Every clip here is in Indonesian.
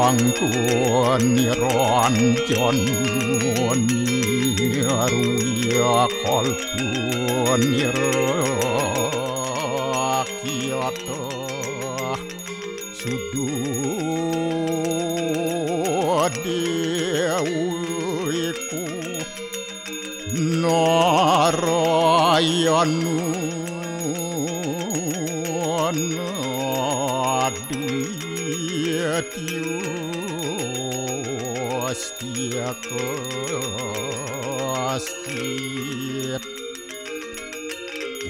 องชวนนิรันจนนิรุยคอลควรนิรักยตสุดูเดียวริกูนารายนุ tiêu tiệt tiệt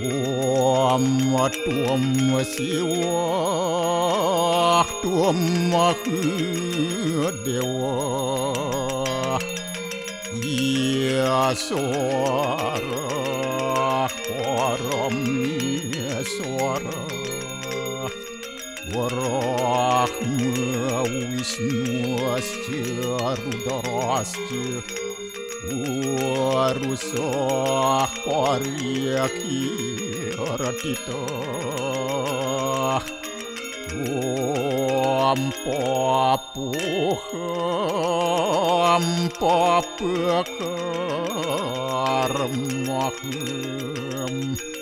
tuom tuom siêu tuom khứ đều. Ya sora korom sora Ворох мы уснёсте, рударасте, Ворусах порьяки ротитах, Вом попухам попыкар махнем. Ворусах порьяки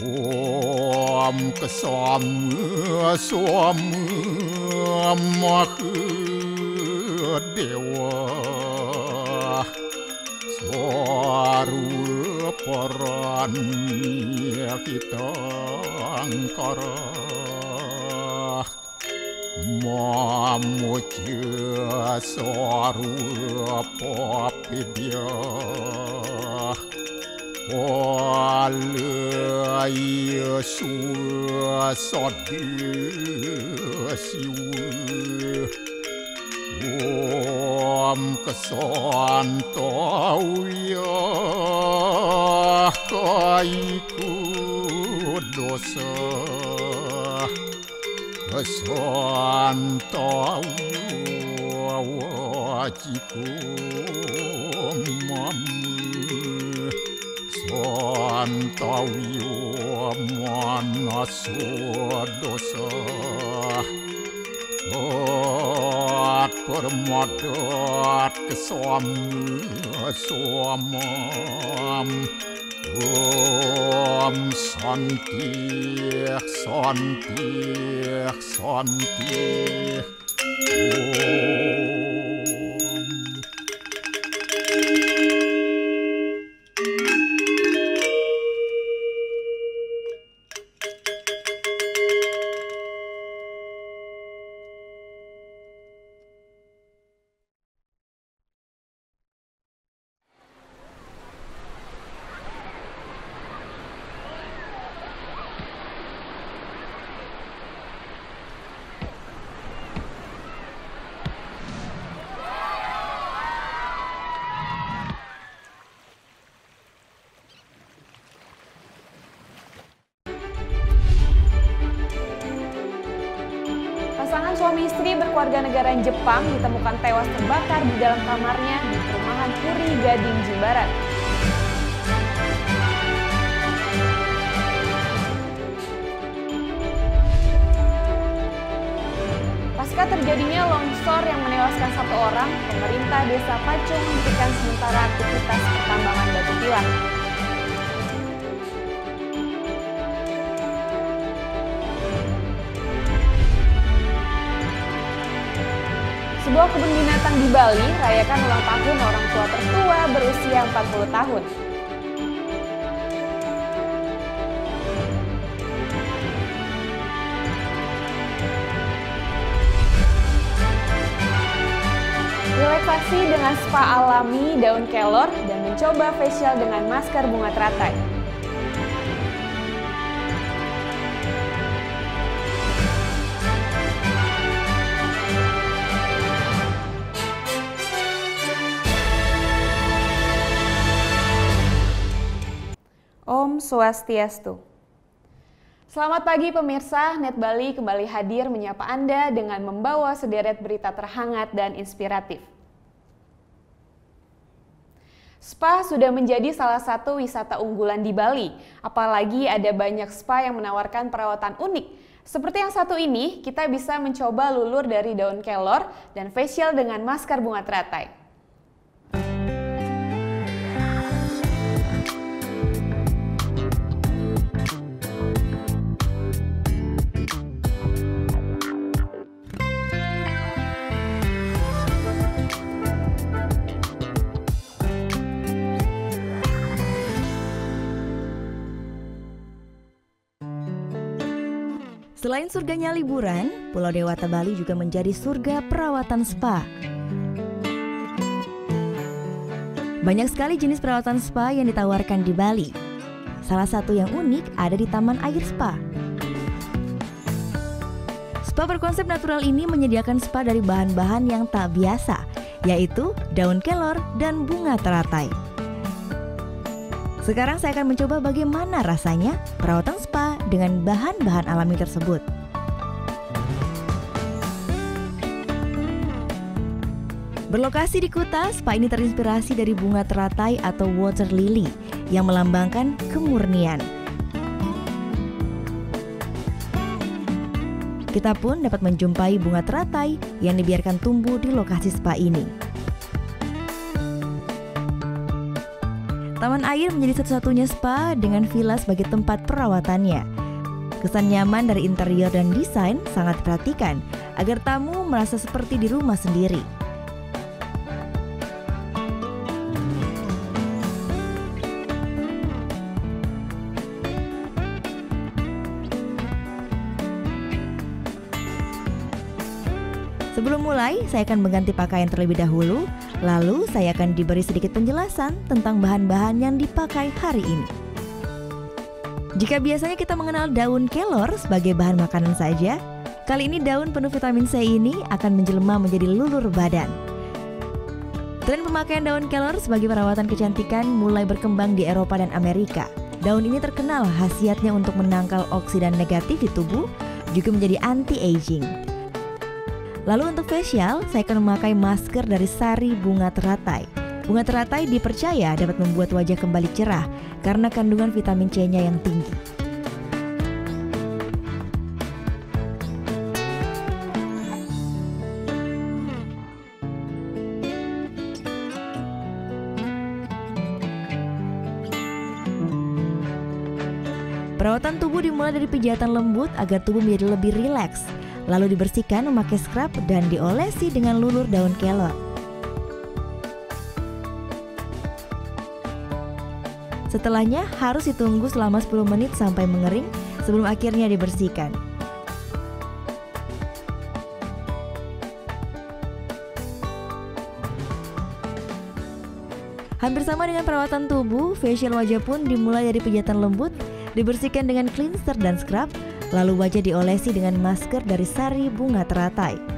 วมก็สอมเมือสวมเมือมาคือเดียวสวรูปรันกิตังกรมอมุเชื่อสวรูปปิเดียว 花了一说说的羞，我们个算到呀，该苦多少，算到我我几个妈妈。Santauya manasu dosa Ot permadot kesom somam Om santi santi santi Om istri berkeluarga negara Jepang ditemukan tewas terbakar di dalam kamarnya di perumahan Puri Gading Jimbaran. Pasca terjadinya longsor yang menewaskan satu orang, pemerintah desa Pacung menghentikan sementara aktivitas pertambangan batu pilar. Sebuah kebun binatang di Bali rayakan ulang tahun orang tua tertua berusia 40 tahun. Relaksasi dengan spa alami daun kelor dan mencoba facial dengan masker bunga teratai. Swastiastu. Selamat pagi pemirsa, Net Bali kembali hadir menyapa Anda dengan membawa sederet berita terhangat dan inspiratif. Spa sudah menjadi salah satu wisata unggulan di Bali, apalagi ada banyak spa yang menawarkan perawatan unik. Seperti yang satu ini, kita bisa mencoba lulur dari daun kelor dan facial dengan masker bunga teratai. Selain surganya liburan, Pulau Dewata Bali juga menjadi surga perawatan spa. Banyak sekali jenis perawatan spa yang ditawarkan di Bali. Salah satu yang unik ada di Taman Air Spa. Spa berkonsep natural ini menyediakan spa dari bahan-bahan yang tak biasa, yaitu daun kelor dan bunga teratai. Sekarang saya akan mencoba bagaimana rasanya perawatan spa dengan bahan-bahan alami tersebut. Berlokasi di Kuta, spa ini terinspirasi dari bunga teratai atau water lily yang melambangkan kemurnian. Kita pun dapat menjumpai bunga teratai yang dibiarkan tumbuh di lokasi spa ini. Taman air menjadi satu-satunya spa dengan villa sebagai tempat perawatannya. Kesan nyaman dari interior dan desain sangat diperhatikan agar tamu merasa seperti di rumah sendiri. Sebelum mulai, saya akan mengganti pakaian terlebih dahulu Lalu saya akan diberi sedikit penjelasan tentang bahan-bahan yang dipakai hari ini. Jika biasanya kita mengenal daun kelor sebagai bahan makanan saja, kali ini daun penuh vitamin C ini akan menjelma menjadi lulur badan. Tren pemakaian daun kelor sebagai perawatan kecantikan mulai berkembang di Eropa dan Amerika. Daun ini terkenal khasiatnya untuk menangkal oksidan negatif di tubuh, juga menjadi anti-aging. Lalu untuk facial, saya akan memakai masker dari sari bunga teratai. Bunga teratai dipercaya dapat membuat wajah kembali cerah karena kandungan vitamin C-nya yang tinggi. Perawatan tubuh dimulai dari pijatan lembut agar tubuh menjadi lebih rileks lalu dibersihkan memakai scrub dan diolesi dengan lulur daun kelor. Setelahnya harus ditunggu selama 10 menit sampai mengering sebelum akhirnya dibersihkan. Hampir sama dengan perawatan tubuh, facial wajah pun dimulai dari pijatan lembut, dibersihkan dengan cleanser dan scrub, Lalu wajah diolesi dengan masker dari sari bunga teratai.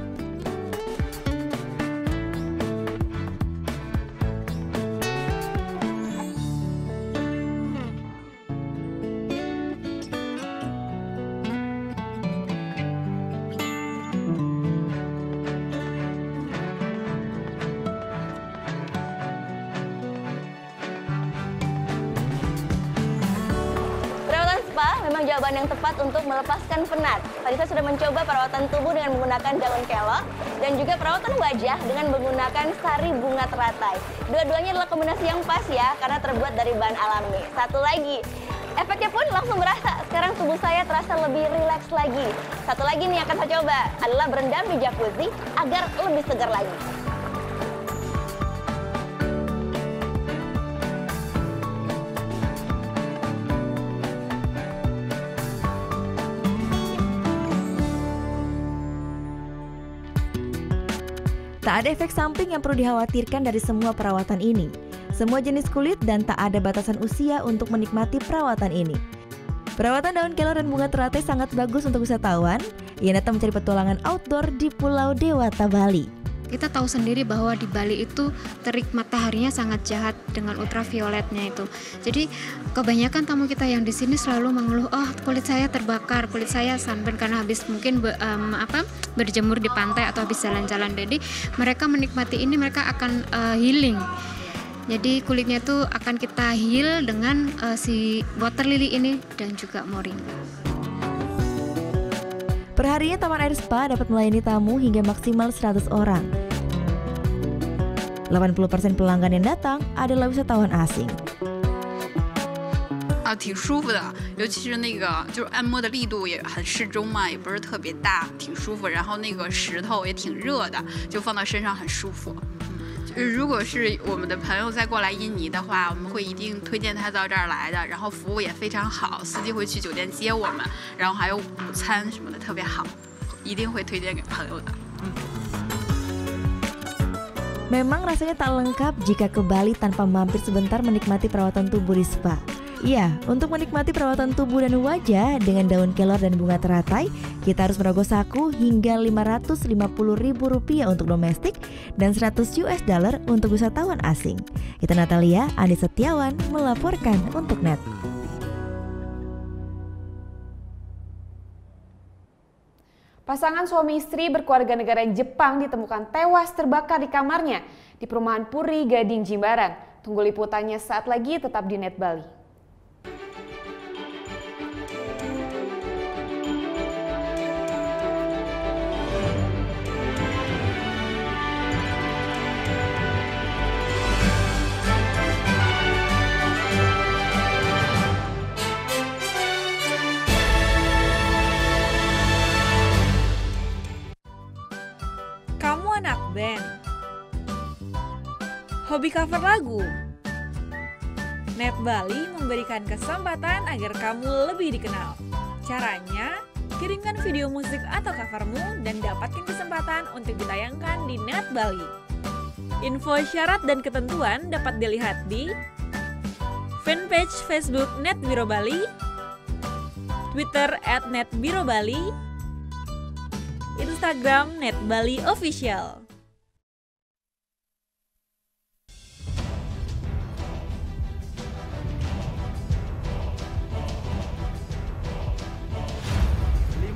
Mencoba perawatan tubuh dengan menggunakan daun kelor dan juga perawatan wajah dengan menggunakan sari bunga teratai. Dua-duanya adalah kombinasi yang pas ya karena terbuat dari bahan alami. Satu lagi, efeknya pun langsung berasa. Sekarang tubuh saya terasa lebih rileks lagi. Satu lagi nih akan saya coba adalah berendam di jacuzzi agar lebih segar lagi. Ada efek samping yang perlu dikhawatirkan dari semua perawatan ini. Semua jenis kulit dan tak ada batasan usia untuk menikmati perawatan ini. Perawatan daun kelor dan bunga teratai sangat bagus untuk wisatawan yang datang mencari petualangan outdoor di Pulau Dewata, Bali. Kita tahu sendiri bahwa di Bali itu terik mataharinya sangat jahat dengan ultravioletnya itu. Jadi kebanyakan tamu kita yang di sini selalu mengeluh, oh kulit saya terbakar, kulit saya sunburn karena habis mungkin um, apa berjemur di pantai atau habis jalan-jalan. Jadi mereka menikmati ini, mereka akan uh, healing. Jadi kulitnya itu akan kita heal dengan uh, si water lily ini dan juga moringa. Perharinya Taman Air Spa dapat melayani tamu hingga maksimal 100 orang. 80% pelanggan yang datang adalah wisatawan asing. 啊，挺舒服的，尤其是那个就是按摩的力度也很适中嘛，也不是特别大，挺舒服。然后那个石头也挺热的，就放到身上很舒服。 如果是我们的朋友再过来印尼的话，我们会一定推荐他到这儿来的。然后服务也非常好，司机会去酒店接我们，然后还有午餐什么的特别好，一定会推荐给朋友的。Memang rasanya tak lengkap jika ke Bali tanpa mampir sebentar menikmati perawatan tubuh di spa. Iya, untuk menikmati perawatan tubuh dan wajah dengan daun kelor dan bunga teratai, kita harus merogoh saku hingga Rp550.000 untuk domestik dan 100 US dollar untuk wisatawan asing. Kita Natalia, Andi Setiawan melaporkan untuk NET. Pasangan suami istri berkeluarga negara Jepang ditemukan tewas terbakar di kamarnya di perumahan Puri Gading Jimbaran. Tunggu liputannya saat lagi tetap di Net Bali. Hobi cover lagu. Net Bali memberikan kesempatan agar kamu lebih dikenal. Caranya, kirimkan video musik atau covermu dan dapatkan kesempatan untuk ditayangkan di Net Bali. Info syarat dan ketentuan dapat dilihat di fanpage Facebook Net Biro Bali, Twitter at Net Biro Bali, Instagram Net Bali Official.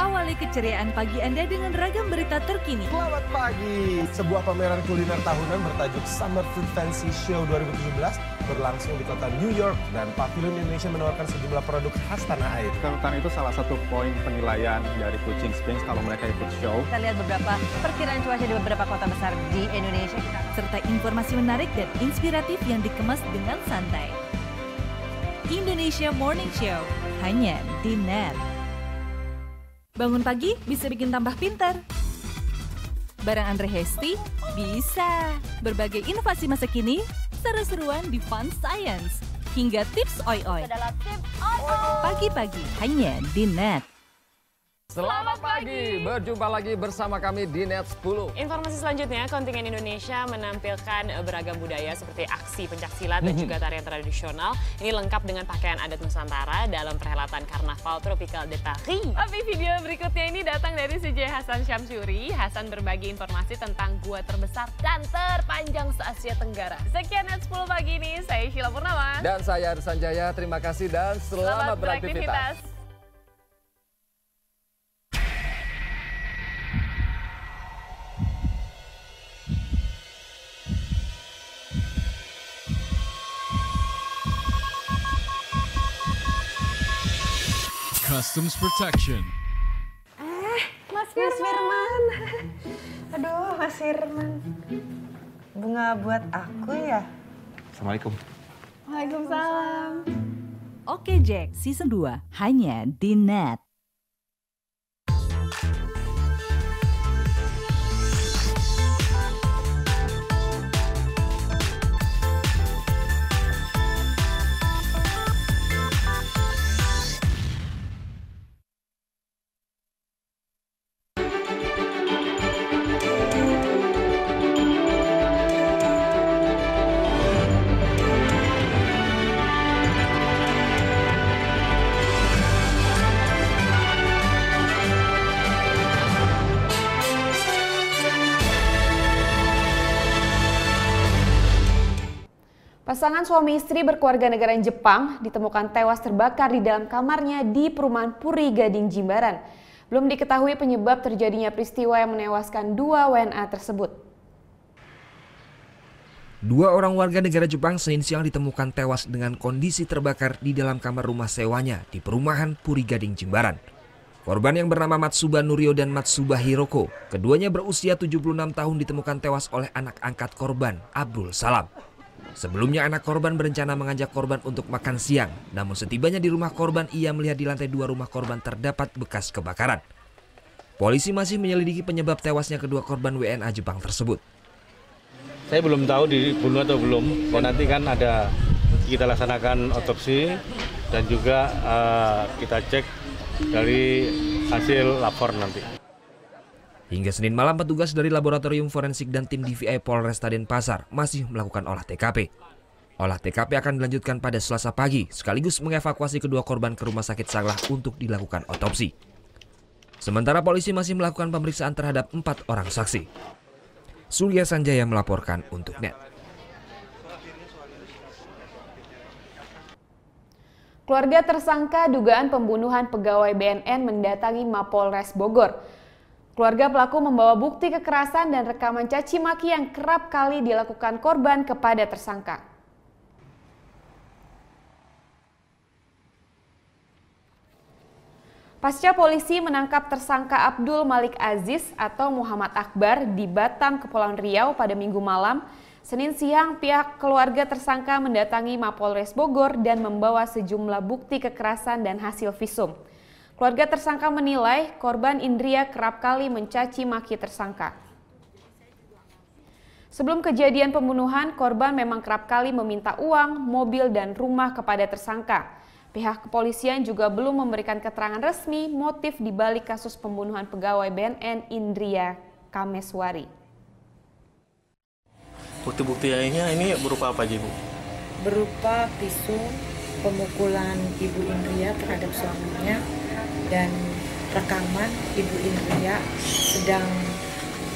Awali keceriaan pagi Anda dengan ragam berita terkini. Selamat pagi. Sebuah pameran kuliner tahunan bertajuk Summer Food Fancy Show 2017 berlangsung di kota New York dan Pavilion Indonesia menawarkan sejumlah produk khas tanah air. Kerutan itu salah satu poin penilaian dari Kucing Springs kalau mereka ikut show. Kita lihat beberapa perkiraan cuaca di beberapa kota besar di Indonesia. Serta informasi menarik dan inspiratif yang dikemas dengan santai. Indonesia Morning Show, hanya di NET. Bangun pagi bisa bikin tambah pintar. Barang Andre Hesti bisa. Berbagai inovasi masa kini, seru-seruan di Fun Science. Hingga tips oi-oi. Adalah tips oi-oi. Pagi-pagi hanya di NET. Selamat pagi, berjumpa lagi bersama kami di Net 10. Informasi selanjutnya, kontingen Indonesia menampilkan beragam budaya seperti aksi pencaksilat dan juga tarian tradisional. Ini lengkap dengan pakaian adat Nusantara dalam perhelatan Karnaval Tropical de Paris. Tapi video berikutnya ini datang dari CJ Hasan Syamsuri. Hasan berbagi informasi tentang gua terbesar dan terpanjang se-Asia Tenggara. Sekian Net 10 pagi ini, saya Sheila Purnama. Dan saya Arsan Jaya, terima kasih dan selamat, Selamat beraktivitas. beraktivitas. Customs Protection. Mas Firman. Aduh, Mas Firman. Bunga buat aku ya? Assalamualaikum. Waalaikumsalam. Oke Jack, season 2 hanya di Net. Pasangan suami istri berkeluarga negara Jepang ditemukan tewas terbakar di dalam kamarnya di perumahan Puri Gading Jimbaran. Belum diketahui penyebab terjadinya peristiwa yang menewaskan dua WNA tersebut. Dua orang warga negara Jepang Senin siang ditemukan tewas dengan kondisi terbakar di dalam kamar rumah sewanya di perumahan Puri Gading Jimbaran. Korban yang bernama Matsuba Nurio dan Matsuba Hiroko, keduanya berusia 76 tahun ditemukan tewas oleh anak angkat korban, Abdul Salam. Sebelumnya anak korban berencana mengajak korban untuk makan siang, namun setibanya di rumah korban ia melihat di lantai dua rumah korban terdapat bekas kebakaran. Polisi masih menyelidiki penyebab tewasnya kedua korban WNA Jepang tersebut. Saya belum tahu dibunuh atau belum. Dan nanti kan ada kita laksanakan otopsi dan juga uh, kita cek dari hasil lapor nanti. Hingga Senin malam petugas dari Laboratorium Forensik dan tim DVI Polresta Denpasar masih melakukan olah TKP. Olah TKP akan dilanjutkan pada Selasa pagi sekaligus mengevakuasi kedua korban ke Rumah Sakit Sanglah untuk dilakukan otopsi. Sementara polisi masih melakukan pemeriksaan terhadap empat orang saksi. Surya Sanjaya melaporkan untuk NET. Keluarga tersangka dugaan pembunuhan pegawai BNN mendatangi Mapolres Bogor. Keluarga pelaku membawa bukti kekerasan dan rekaman caci maki yang kerap kali dilakukan korban kepada tersangka. Pasca polisi menangkap tersangka Abdul Malik Aziz atau Muhammad Akbar di Batam, Kepulauan Riau pada minggu malam, Senin siang pihak keluarga tersangka mendatangi Mapolres Bogor dan membawa sejumlah bukti kekerasan dan hasil visum. Keluarga tersangka menilai korban Indria kerap kali mencaci maki tersangka. Sebelum kejadian pembunuhan, korban memang kerap kali meminta uang, mobil, dan rumah kepada tersangka. Pihak kepolisian juga belum memberikan keterangan resmi motif di balik kasus pembunuhan pegawai BNN Indria Kameswari. Bukti-bukti lainnya ini berupa apa, Ibu? Berupa visum, pemukulan Ibu Indria terhadap suaminya, dan rekaman Ibu Indria sedang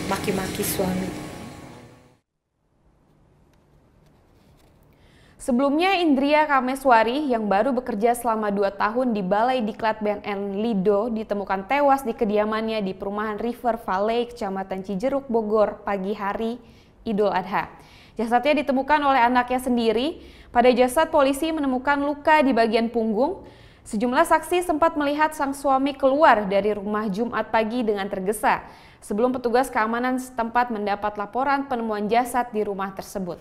maki-maki suami. Sebelumnya Indria Kameswari yang baru bekerja selama dua tahun di Balai Diklat BNN Lido ditemukan tewas di kediamannya di perumahan River Valley, Kecamatan Cijeruk, Bogor pagi hari Idul Adha. Jasadnya ditemukan oleh anaknya sendiri. Pada jasad polisi menemukan luka di bagian punggung. Sejumlah saksi sempat melihat sang suami keluar dari rumah Jumat pagi dengan tergesa sebelum petugas keamanan setempat mendapat laporan penemuan jasad di rumah tersebut.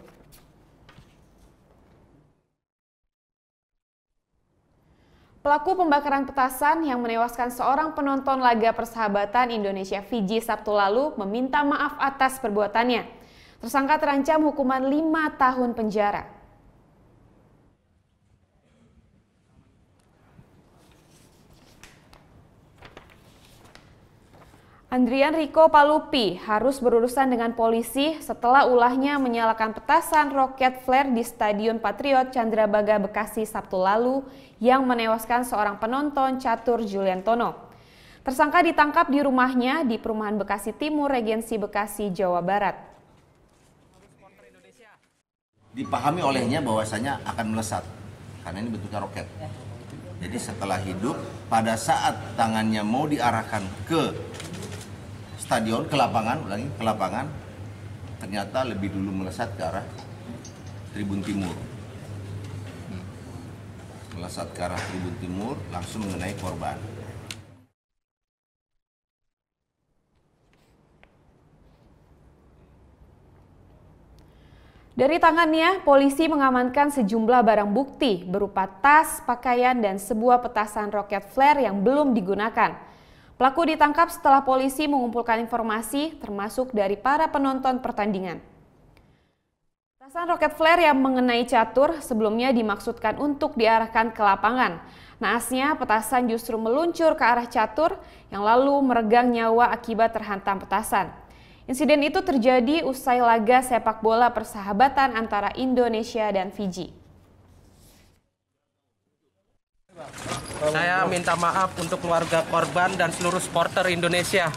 Pelaku pembakaran petasan yang menewaskan seorang penonton laga persahabatan Indonesia Fiji Sabtu lalu meminta maaf atas perbuatannya. Tersangka terancam hukuman 5 tahun penjara. Andrian Riko Palupi harus berurusan dengan polisi setelah ulahnya menyalakan petasan roket flare di Stadion Patriot Candrabaga Bekasi Sabtu lalu yang menewaskan seorang penonton catur Juliantono. Tersangka ditangkap di rumahnya di Perumahan Bekasi Timur, Regensi Bekasi, Jawa Barat. Dipahami olehnya bahwasanya akan melesat karena ini bentuknya roket. Jadi setelah hidup, pada saat tangannya mau diarahkan ke stadion ke lapangan ulangi ke lapangan ternyata lebih dulu melesat ke arah tribun timur melesat ke arah tribun timur langsung mengenai korban Dari tangannya, polisi mengamankan sejumlah barang bukti berupa tas, pakaian, dan sebuah petasan roket flare yang belum digunakan. Pelaku ditangkap setelah polisi mengumpulkan informasi termasuk dari para penonton pertandingan. Petasan roket flare yang mengenai catur sebelumnya dimaksudkan untuk diarahkan ke lapangan. Naasnya petasan justru meluncur ke arah catur yang lalu meregang nyawa akibat terhantam petasan. Insiden itu terjadi usai laga sepak bola persahabatan antara Indonesia dan Fiji. Saya minta maaf untuk keluarga korban dan seluruh supporter Indonesia.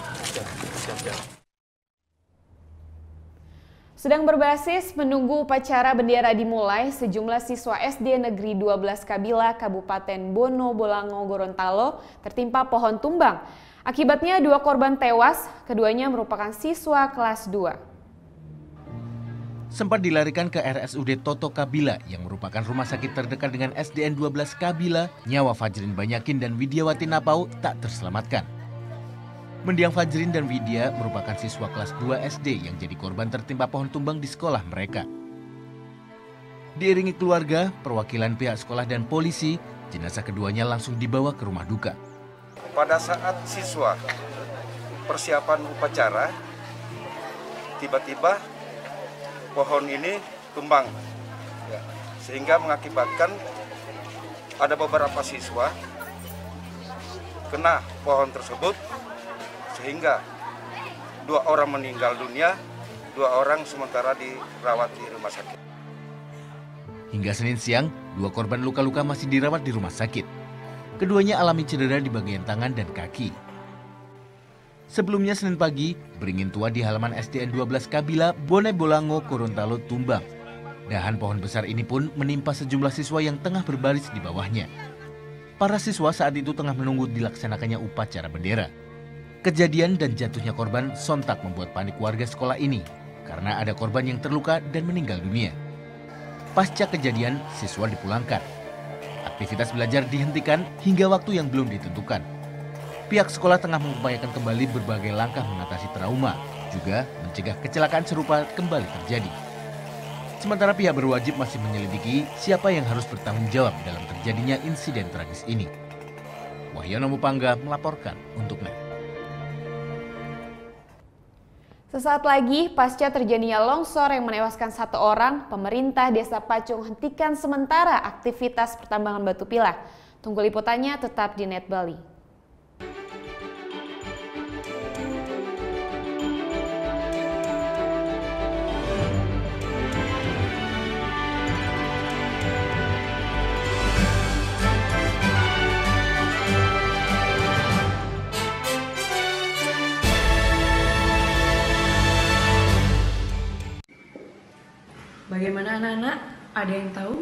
Sedang berbasis menunggu upacara bendera dimulai, sejumlah siswa SD Negeri 12 Kabila Kabupaten Bono Bolango Gorontalo tertimpa pohon tumbang. Akibatnya dua korban tewas, keduanya merupakan siswa kelas 2 sempat dilarikan ke RSUD Toto Kabila yang merupakan rumah sakit terdekat dengan SDN 12 Kabila, nyawa Fajrin Banyakin dan Widiawati Napau tak terselamatkan. Mendiang Fajrin dan Widya merupakan siswa kelas 2 SD yang jadi korban tertimpa pohon tumbang di sekolah mereka. Diiringi keluarga, perwakilan pihak sekolah dan polisi, jenazah keduanya langsung dibawa ke rumah duka. Pada saat siswa persiapan upacara, tiba-tiba pohon ini tumbang ya, sehingga mengakibatkan ada beberapa siswa kena pohon tersebut sehingga dua orang meninggal dunia, dua orang sementara dirawat di rumah sakit. Hingga Senin siang, dua korban luka-luka masih dirawat di rumah sakit. Keduanya alami cedera di bagian tangan dan kaki. Sebelumnya Senin pagi, beringin tua di halaman SDN 12 Kabila, Bone Bolango, Gorontalo tumbang. Dahan pohon besar ini pun menimpa sejumlah siswa yang tengah berbaris di bawahnya. Para siswa saat itu tengah menunggu dilaksanakannya upacara bendera. Kejadian dan jatuhnya korban sontak membuat panik warga sekolah ini karena ada korban yang terluka dan meninggal dunia. Pasca kejadian, siswa dipulangkan. Aktivitas belajar dihentikan hingga waktu yang belum ditentukan. Pihak sekolah tengah mengupayakan kembali berbagai langkah mengatasi trauma, juga mencegah kecelakaan serupa kembali terjadi. Sementara pihak berwajib masih menyelidiki siapa yang harus bertanggung jawab dalam terjadinya insiden tragis ini. Wahyono Mupangga melaporkan untuk NET. Sesaat lagi, pasca terjadinya longsor yang menewaskan satu orang, pemerintah Desa Pacung hentikan sementara aktivitas pertambangan batu pilah. Tunggu liputannya tetap di Net Bali. Bagaimana anak-anak? Ada yang tahu?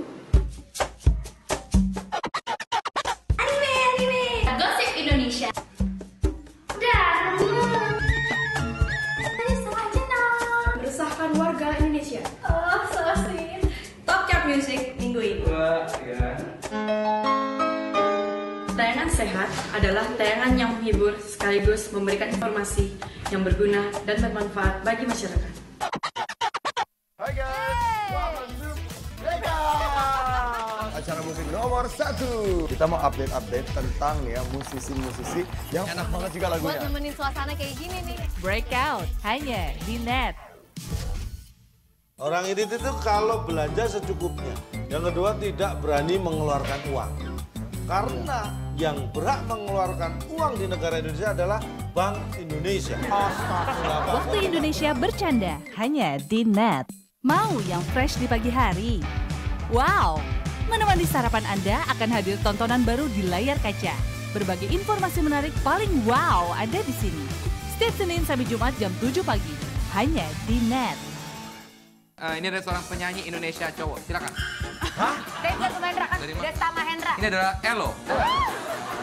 Anime, anime. Gosip Indonesia. Dan meresahkan warga Indonesia. Oh, so sweet. Top chart music minggu ini. Wah, ya. Tayangan sehat adalah tayangan yang menghibur sekaligus memberikan informasi yang berguna dan bermanfaat bagi masyarakat. Acara musik nomor satu. Kita mau update-update tentang ya musisi-musisi yang enak banget juga lagunya. Buat nemenin suasana kayak gini nih. Breakout hanya di net. Orang ini itu kalau belanja secukupnya. Yang kedua tidak berani mengeluarkan uang. Karena yang berhak mengeluarkan uang di negara Indonesia adalah Bank Indonesia. Astagfirullah. Waktu Indonesia bercanda hanya di Net. Mau yang fresh di pagi hari? Wow, menemani sarapan Anda akan hadir tontonan baru di layar kaca. Berbagai informasi menarik paling wow ada di sini. Setiap Senin sampai Jumat jam 7 pagi, hanya di Net. Eh, ini ada seorang penyanyi Indonesia cowok, silakan. Desa Mahendra kan? Dari mana? Desa Mahendra. Ini adalah Elo.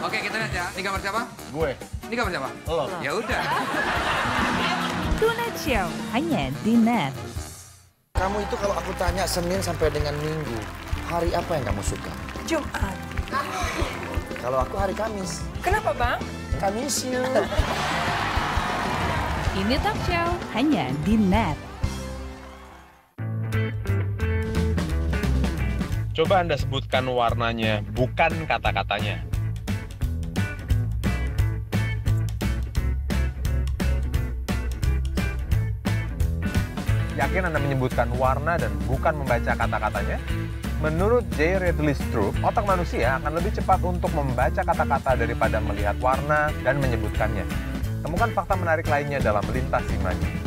Oke, kita lihat ya. Ini gambar siapa? Gue. Ini gambar siapa? Lo. Ya udah. Tonight Show hanya di Net. Kamu itu kalau aku tanya Senin sampai dengan Minggu, hari apa yang kamu suka? Jumat. Kalau aku hari Kamis. Kenapa bang? Kamis you. Ini talk show hanya di Net. Coba Anda sebutkan warnanya, bukan kata-katanya. Yakin Anda menyebutkan warna dan bukan membaca kata-katanya? Menurut J. Ridley Stroop, otak manusia akan lebih cepat untuk membaca kata-kata daripada melihat warna dan menyebutkannya. Temukan fakta menarik lainnya dalam Lintas Imaji.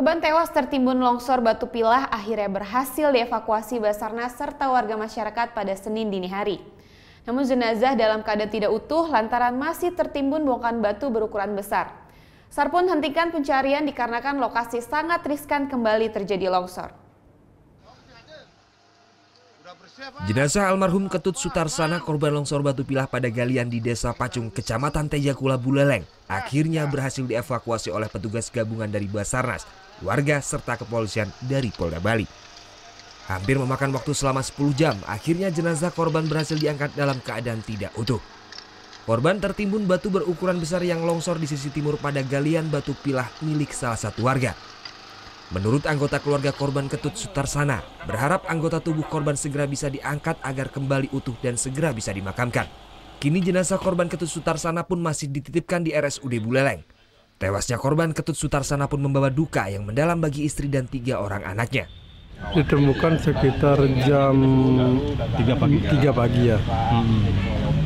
Korban tewas tertimbun longsor batu pilah akhirnya berhasil dievakuasi Basarnas serta warga masyarakat pada Senin dini hari. Namun jenazah dalam keadaan tidak utuh lantaran masih tertimbun bongkahan batu berukuran besar. SAR pun hentikan pencarian dikarenakan lokasi sangat riskan kembali terjadi longsor. Jenazah almarhum Ketut Sutarsana korban longsor batu pilah pada galian di Desa Pacung, Kecamatan Tejakula Buleleng, akhirnya berhasil dievakuasi oleh petugas gabungan dari Basarnas, warga serta kepolisian dari Polda Bali. Hampir memakan waktu selama 10 jam, akhirnya jenazah korban berhasil diangkat dalam keadaan tidak utuh. Korban tertimbun batu berukuran besar yang longsor di sisi timur pada galian batu pilah milik salah satu warga. Menurut anggota keluarga korban Ketut Sutarsana, berharap anggota tubuh korban segera bisa diangkat agar kembali utuh dan segera bisa dimakamkan. Kini jenazah korban Ketut Sutarsana pun masih dititipkan di RSUD Buleleng. Tewasnya korban Ketut Sutarsana pun membawa duka yang mendalam bagi istri dan tiga orang anaknya. Ditemukan sekitar jam 3 pagi. 3 pagi ya.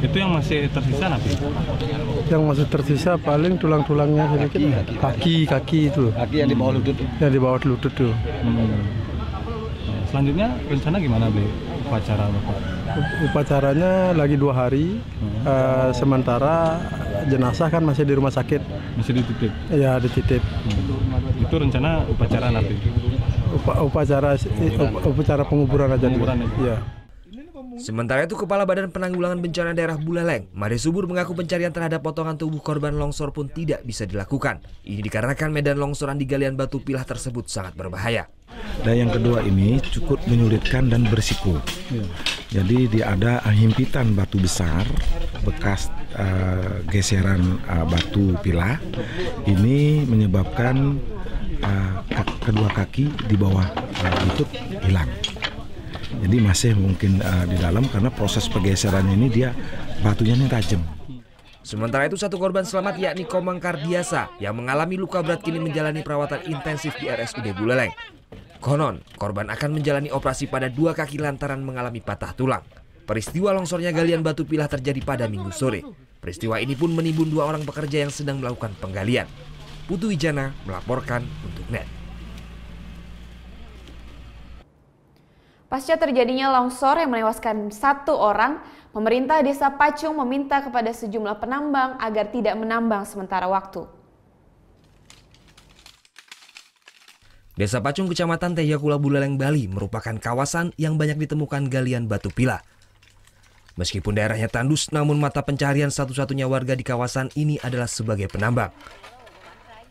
Itu yang masih tersisa nabi? Yang masih tersisa paling tulang-tulangnya sedikit. Kaki, kaki itu. Kaki yang di bawah lutut? Yang di bawah lutut tuh. Selanjutnya rencana gimana beli upacara bapak? Upacaranya lagi dua hari. Eh, sementara jenazah kan masih di rumah sakit. Masih dititip? Ya dititip. Itu rencana upacara nanti? Upa- upacara up- upacara penguburan aja. Penguburan aja. Iya. Sementara itu, Kepala Badan Penanggulangan Bencana Daerah Buleleng, Made Subur mengaku pencarian terhadap potongan tubuh korban longsor pun tidak bisa dilakukan. Ini dikarenakan medan longsoran di galian batu pilah tersebut sangat berbahaya. Dan yang kedua ini cukup menyulitkan dan berisiko. Jadi dia ada himpitan batu besar bekas eh, geseran eh, batu pilah. Ini menyebabkan ka- kedua kaki di bawah eh, lutut hilang. Jadi masih mungkin eh, di dalam karena proses pergeseran ini dia batunya ini tajam. Sementara itu satu korban selamat yakni Komang Kardiasa yang mengalami luka berat kini menjalani perawatan intensif di RSUD Buleleng. Konon, korban akan menjalani operasi pada dua kaki lantaran mengalami patah tulang. Peristiwa longsornya galian batu pilah terjadi pada minggu sore. Peristiwa ini pun menimbun dua orang pekerja yang sedang melakukan penggalian. Putu Wijana melaporkan untuk NET. Pasca terjadinya longsor yang menewaskan satu orang, pemerintah desa Pacung meminta kepada sejumlah penambang agar tidak menambang sementara waktu. Desa Pacung, Kecamatan Tejakula Buleleng, Bali merupakan kawasan yang banyak ditemukan galian batu pilah. Meskipun daerahnya tandus, namun mata pencarian satu-satunya warga di kawasan ini adalah sebagai penambang.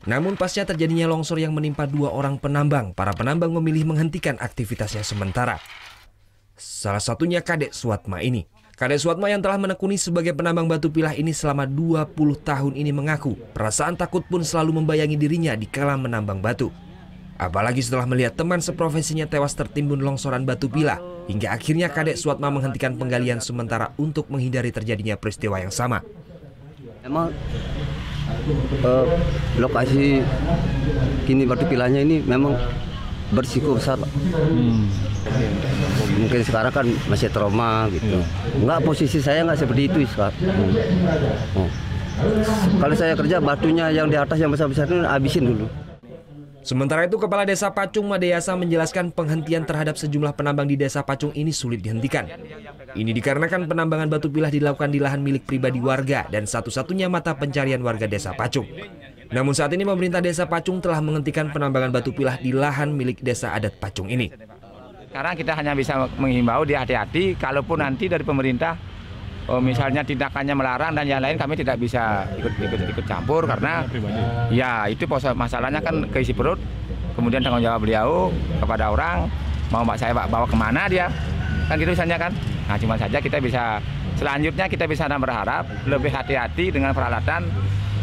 Namun pasca terjadinya longsor yang menimpa dua orang penambang, para penambang memilih menghentikan aktivitasnya sementara. Salah satunya Kadek Suatma ini. Kadek Suatma yang telah menekuni sebagai penambang batu pilah ini selama 20 tahun ini mengaku perasaan takut pun selalu membayangi dirinya di kala menambang batu. Apalagi setelah melihat teman seprofesinya tewas tertimbun longsoran batu pilah, hingga akhirnya Kadek Suatma menghentikan penggalian sementara untuk menghindari terjadinya peristiwa yang sama. Emang eh, lokasi kini batu pilahnya ini memang bersiko besar Pak. Mungkin sekarang kan masih trauma gitu. Enggak posisi saya nggak seperti itu sekarang. Oh. Kalau saya kerja batunya yang di atas yang besar-besar itu habisin dulu. Sementara itu, Kepala Desa Pacung Madeyasa menjelaskan penghentian terhadap sejumlah penambang di Desa Pacung ini sulit dihentikan. Ini dikarenakan penambangan batu pilah dilakukan di lahan milik pribadi warga dan satu-satunya mata pencarian warga Desa Pacung. Namun saat ini pemerintah Desa Pacung telah menghentikan penambangan batu pilah di lahan milik Desa Adat Pacung ini. Sekarang kita hanya bisa menghimbau dia hati-hati, kalaupun nanti dari pemerintah oh, misalnya tindakannya melarang dan yang lain kami tidak bisa ikut ikut, ikut campur karena ya itu masalahnya kan keisi perut kemudian tanggung jawab beliau kepada orang mau mbak saya bawa ke mana dia kan gitu misalnya kan nah cuma saja kita bisa selanjutnya kita bisa berharap lebih hati-hati dengan peralatan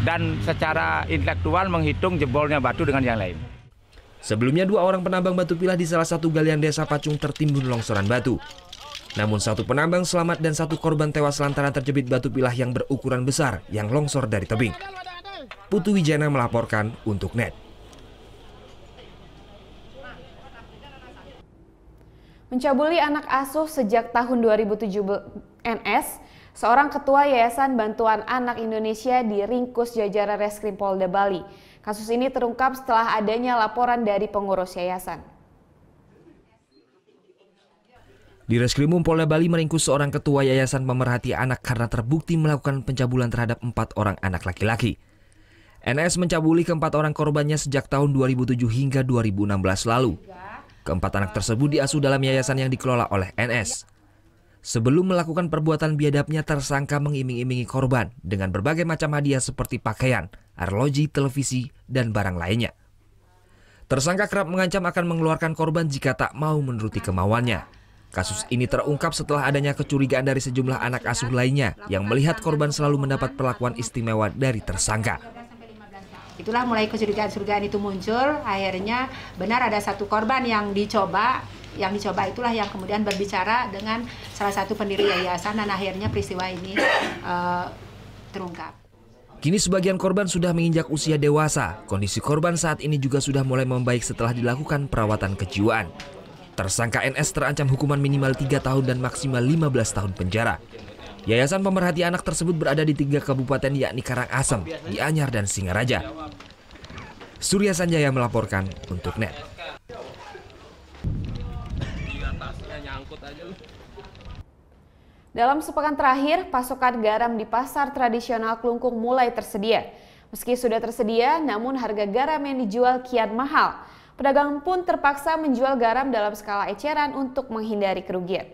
dan secara intelektual menghitung jebolnya batu dengan yang lain. Sebelumnya dua orang penambang batu pilah di salah satu galian desa Pacung tertimbun longsoran batu. Namun satu penambang selamat dan satu korban tewas lantaran terjepit batu pilah yang berukuran besar yang longsor dari tebing. Putu Wijana melaporkan untuk NET. Mencabuli anak asuh sejak tahun 2007 NS, seorang ketua Yayasan Bantuan Anak Indonesia di Ringkus jajaran Reskrim Polda Bali. Kasus ini terungkap setelah adanya laporan dari pengurus yayasan. Di Reskrimum Polda Bali meringkus seorang ketua Yayasan Pemerhati Anak karena terbukti melakukan pencabulan terhadap empat orang anak laki-laki. NS mencabuli keempat orang korbannya sejak tahun 2007 hingga 2016 lalu. Keempat anak tersebut diasuh dalam yayasan yang dikelola oleh NS. Sebelum melakukan perbuatan biadabnya, tersangka mengiming-imingi korban dengan berbagai macam hadiah seperti pakaian, arloji, televisi, dan barang lainnya. Tersangka kerap mengancam akan mengeluarkan korban jika tak mau menuruti kemauannya. Kasus ini terungkap setelah adanya kecurigaan dari sejumlah anak asuh lainnya yang melihat korban selalu mendapat perlakuan istimewa dari tersangka. Itulah mulai kecurigaan-kecurigaan itu muncul, akhirnya benar ada satu korban yang dicoba, yang dicoba itulah yang kemudian berbicara dengan salah satu pendiri yayasan dan akhirnya peristiwa ini uh, terungkap. Kini sebagian korban sudah menginjak usia dewasa. Kondisi korban saat ini juga sudah mulai membaik setelah dilakukan perawatan kejiwaan. Tersangka NS terancam hukuman minimal 3 tahun dan maksimal 15 tahun penjara. Yayasan pemerhati anak tersebut berada di tiga kabupaten yakni Karangasem, Gianyar, dan Singaraja. Surya Sanjaya melaporkan untuk NET. Dalam sepekan terakhir, pasokan garam di pasar tradisional Klungkung mulai tersedia. Meski sudah tersedia, namun harga garam yang dijual kian mahal. Pedagang pun terpaksa menjual garam dalam skala eceran untuk menghindari kerugian.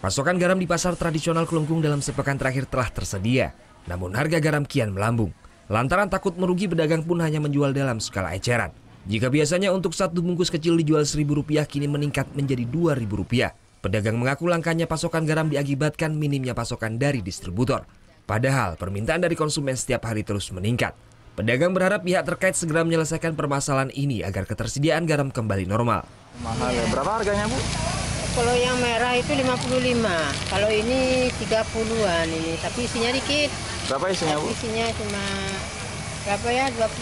Pasokan garam di pasar tradisional Kelungkung dalam sepekan terakhir telah tersedia. Namun harga garam kian melambung. Lantaran takut merugi pedagang pun hanya menjual dalam skala eceran. Jika biasanya untuk satu bungkus kecil dijual Rp1.000 kini meningkat menjadi Rp2.000. Pedagang mengaku langkanya pasokan garam diakibatkan minimnya pasokan dari distributor. Padahal permintaan dari konsumen setiap hari terus meningkat. Pedagang berharap pihak terkait segera menyelesaikan permasalahan ini agar ketersediaan garam kembali normal. Mahal ya. Berapa harganya, Bu? Kalau yang merah itu 55. Kalau ini 30-an ini, tapi isinya dikit. Berapa isinya, Bu? Isinya cuma berapa ya? 25.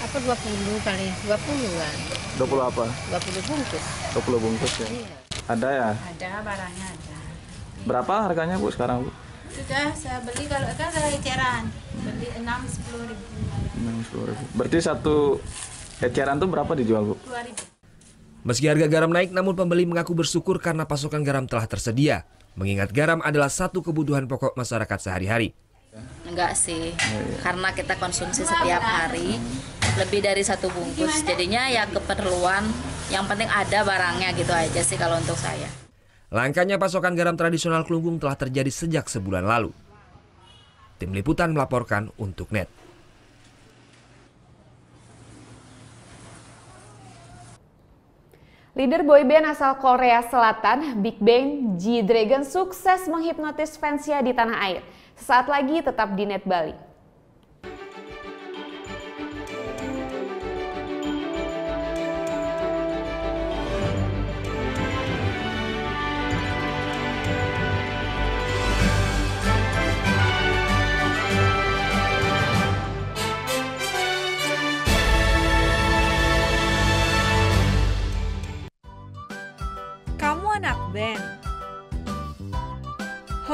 Apa 20 kali? 20 kan. 20 apa? 20 bungkus. 20 bungkus ya. Iya. Ada ya? Ada barangnya ada. Berapa harganya, Bu, sekarang, Bu? Sudah saya beli kalau kan kalau eceran beli 6 10 ribu. 6 10 ribu. Berarti satu eceran tuh berapa dijual, Bu? 2 ribu. Meski harga garam naik, namun pembeli mengaku bersyukur karena pasokan garam telah tersedia. Mengingat garam adalah satu kebutuhan pokok masyarakat sehari-hari. Enggak sih, karena kita konsumsi setiap hari lebih dari satu bungkus. Jadinya ya keperluan, yang penting ada barangnya gitu aja sih kalau untuk saya. Langkanya pasokan garam tradisional Kelungkung telah terjadi sejak sebulan lalu. Tim Liputan melaporkan untuk NET. Leader boyband asal Korea Selatan, Big Bang G-Dragon sukses menghipnotis fansnya di tanah air. Sesaat lagi tetap di Net Bali.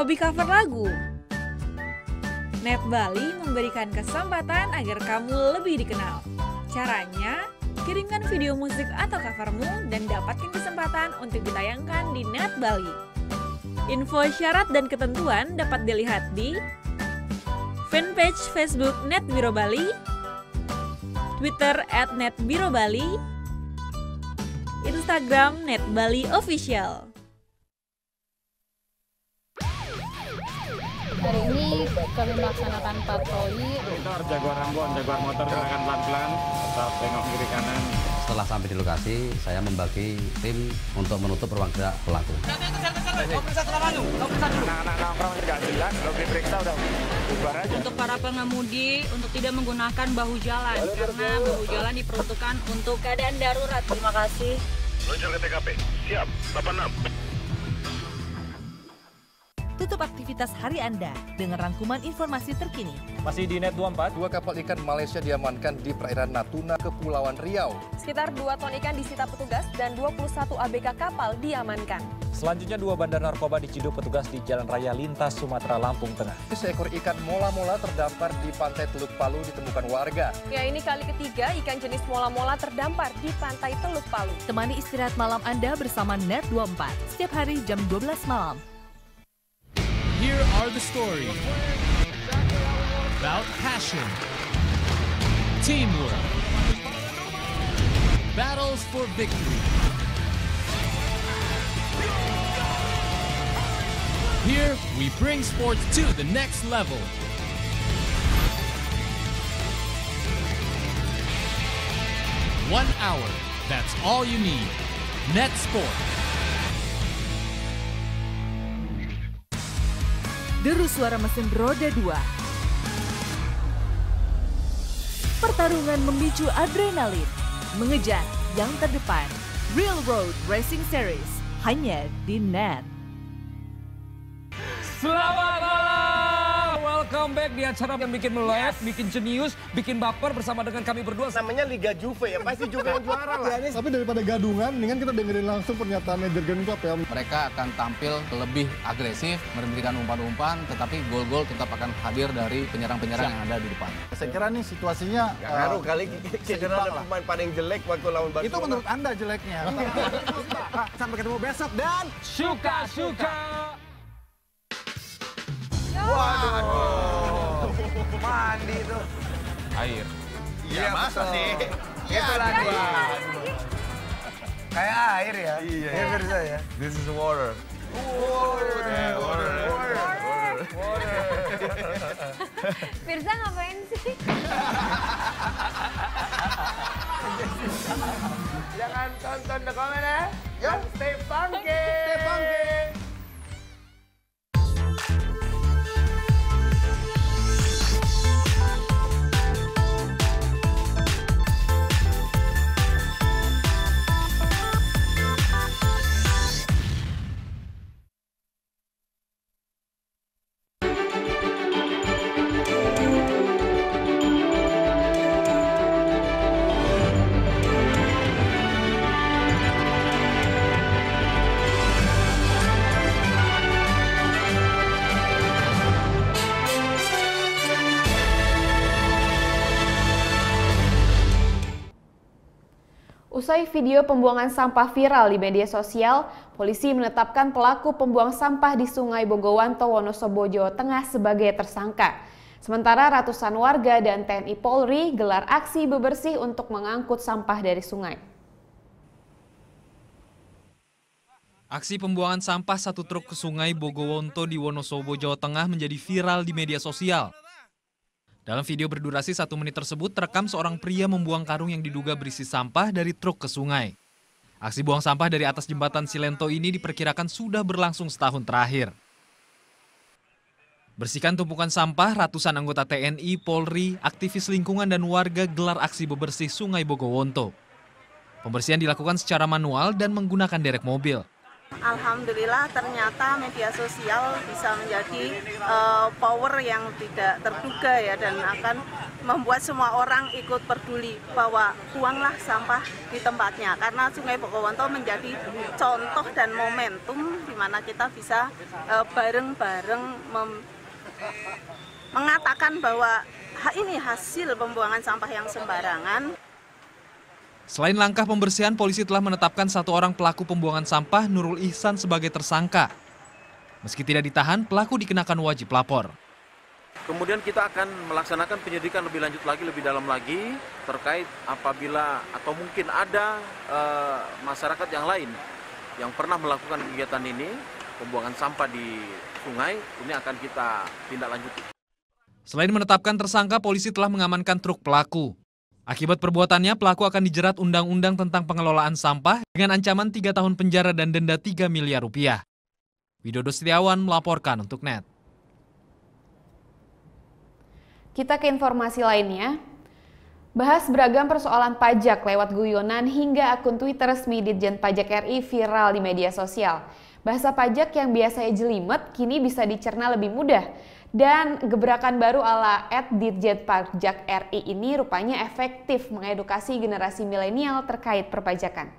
Hobi cover lagu. Net Bali memberikan kesempatan agar kamu lebih dikenal. Caranya, kirimkan video musik atau covermu dan dapatkan kesempatan untuk ditayangkan di Net Bali. Info syarat dan ketentuan dapat dilihat di fanpage Facebook Net Biro Bali, Twitter at Net Biro Bali, Instagram Net Bali Official. Kami melaksanakan patroli. Kita harus jagoan rambut, jagoan motor silakan pelan-pelan, tetap tengok kiri kanan. Setelah sampai di lokasi, saya membagi tim untuk menutup ruang gerak pelaku. Anak-anak nongkrong nggak jelas, kalau diperiksa udah bubar aja. Untuk para pengemudi untuk tidak menggunakan bahu jalan karena bahu jalan diperuntukkan untuk keadaan darurat. Terima kasih. Meluncur ke TKP, siap, 86. Tutup aktivitas hari Anda dengan rangkuman informasi terkini. Masih di Net 24. Dua kapal ikan Malaysia diamankan di perairan Natuna, Kepulauan Riau. Sekitar 2 ton ikan disita petugas dan 21 ABK kapal diamankan. Selanjutnya dua bandar narkoba diciduk petugas di Jalan Raya Lintas Sumatera Lampung Tengah. Seekor ikan mola-mola terdampar di pantai Teluk Palu ditemukan warga. Ya ini kali ketiga ikan jenis mola-mola terdampar di pantai Teluk Palu. Temani istirahat malam Anda bersama Net 24 setiap hari jam 12 malam. Here are the stories about passion, teamwork, battles for victory. Here, we bring sports to the next level. One hour, that's all you need. Net Sport. Deru suara mesin roda 2. Pertarungan memicu adrenalin, mengejar yang terdepan. Real Road Racing Series hanya di Net. Selamat malam, welcome back di acara yang bikin melek, bikin jenius, bikin baper bersama dengan kami berdua. Namanya Liga Juve ya, pasti Juve yang juara lah. Tapi daripada gadungan, dengan kita dengerin langsung pernyataannya Jurgen Klopp ya. Mereka akan tampil lebih agresif, memberikan umpan-umpan, tetapi gol-gol tetap akan hadir dari penyerang-penyerang yang ada di depan. Saya kira nih situasinya Gak ngaruh eh, kali cedera lah. pemain paling jelek waktu lawan Barcelona. Itu menurut Anda jeleknya. Sampai ketemu besok dan suka-suka. Waduh. Mandi tuh. Air. Iya, masa betul. sih? Iya, Itu lagi. betul. Kayak air ya? Iya. Ya, Firza ya? This is water. Water. Water. Water. Firza ngapain sih? Jangan tonton the comment ya. Yo, stay funky. Stay funky. Usai video pembuangan sampah viral di media sosial, polisi menetapkan pelaku pembuang sampah di Sungai Bogowanto, Wonosobo, Jawa Tengah sebagai tersangka. Sementara ratusan warga dan TNI Polri gelar aksi bebersih untuk mengangkut sampah dari sungai. Aksi pembuangan sampah satu truk ke sungai Bogowonto di Wonosobo, Jawa Tengah menjadi viral di media sosial. Dalam video berdurasi satu menit tersebut terekam seorang pria membuang karung yang diduga berisi sampah dari truk ke sungai. Aksi buang sampah dari atas jembatan Silento ini diperkirakan sudah berlangsung setahun terakhir. Bersihkan tumpukan sampah, ratusan anggota TNI, Polri, aktivis lingkungan dan warga gelar aksi bebersih Sungai Bogowonto. Pembersihan dilakukan secara manual dan menggunakan derek mobil. Alhamdulillah ternyata media sosial bisa menjadi uh, power yang tidak terduga ya dan akan membuat semua orang ikut peduli bahwa buanglah sampah di tempatnya karena Sungai Bogowonto menjadi contoh dan momentum di mana kita bisa bareng-bareng uh, mengatakan bahwa ini hasil pembuangan sampah yang sembarangan. Selain langkah pembersihan, polisi telah menetapkan satu orang pelaku pembuangan sampah Nurul Ihsan sebagai tersangka. Meski tidak ditahan, pelaku dikenakan wajib lapor. Kemudian kita akan melaksanakan penyidikan lebih lanjut lagi, lebih dalam lagi terkait apabila atau mungkin ada e, masyarakat yang lain yang pernah melakukan kegiatan ini, pembuangan sampah di sungai, ini akan kita tindak lanjuti. Selain menetapkan tersangka, polisi telah mengamankan truk pelaku. Akibat perbuatannya, pelaku akan dijerat undang-undang tentang pengelolaan sampah dengan ancaman 3 tahun penjara dan denda 3 miliar rupiah. Widodo Setiawan melaporkan untuk NET. Kita ke informasi lainnya. Bahas beragam persoalan pajak lewat guyonan hingga akun Twitter resmi Ditjen Pajak RI viral di media sosial. Bahasa pajak yang biasanya jelimet kini bisa dicerna lebih mudah. Dan gebrakan baru ala at Ditjen Pajak RI ini rupanya efektif mengedukasi generasi milenial terkait perpajakan.